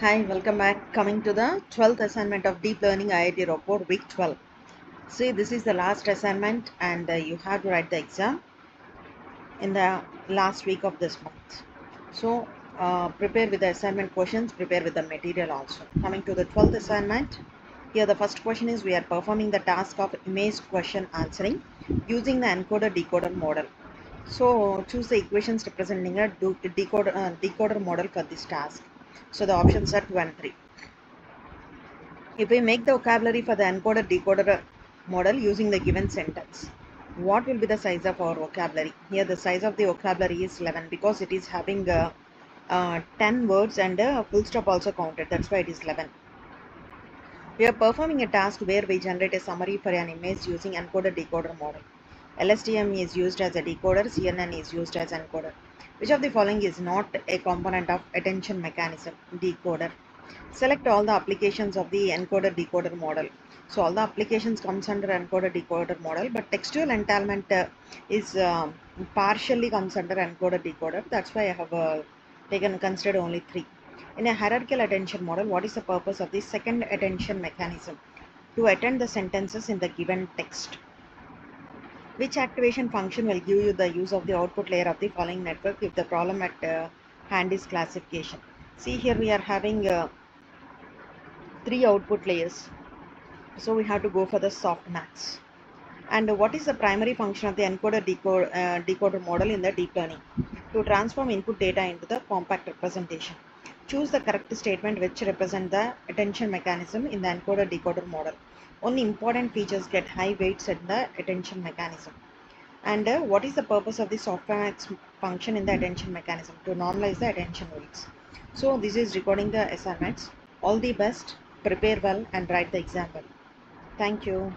Hi, welcome back. Coming to the 12th assignment of Deep Learning IIT Ropar, week 12. See, this is the last assignment, and uh, you have to write the exam in the last week of this month. So, uh, prepare with the assignment questions, prepare with the material also. Coming to the 12th assignment, here the first question is we are performing the task of image question answering using the encoder decoder model. So, choose the equations representing a decoder, uh, decoder model for this task. So the options are 2 and 3. If we make the vocabulary for the encoder decoder model using the given sentence, what will be the size of our vocabulary? Here the size of the vocabulary is 11 because it is having uh, uh, 10 words and a full stop also counted. That's why it is 11. We are performing a task where we generate a summary for an image using encoder decoder model. LSTM is used as a decoder, CNN is used as encoder. Which of the following is not a component of attention mechanism decoder? Select all the applications of the encoder decoder model. So all the applications comes under encoder decoder model, but textual entailment uh, is um partially comes under encoder decoder. That's why I have uh, taken considered only three. In a hierarchical attention model, what is the purpose of the second attention mechanism? To attend the sentences in the given text. Which activation function will give you the use of the output layer of the following network if the problem at uh, hand is classification? See here we are having uh, three output layers. So we have to go for the softmax. And what is the primary function of the encoder decoder, uh, decoder model in the deep learning? To transform input data into the compact representation. Choose the correct statement which represent the attention mechanism in the encoder decoder model. Only important features get high weights in the attention mechanism. And uh, what is the purpose of the softmax function in the attention mechanism? To normalize the attention weights. So this is recording the assignments. All the best, prepare well and write the exam well. Thank you.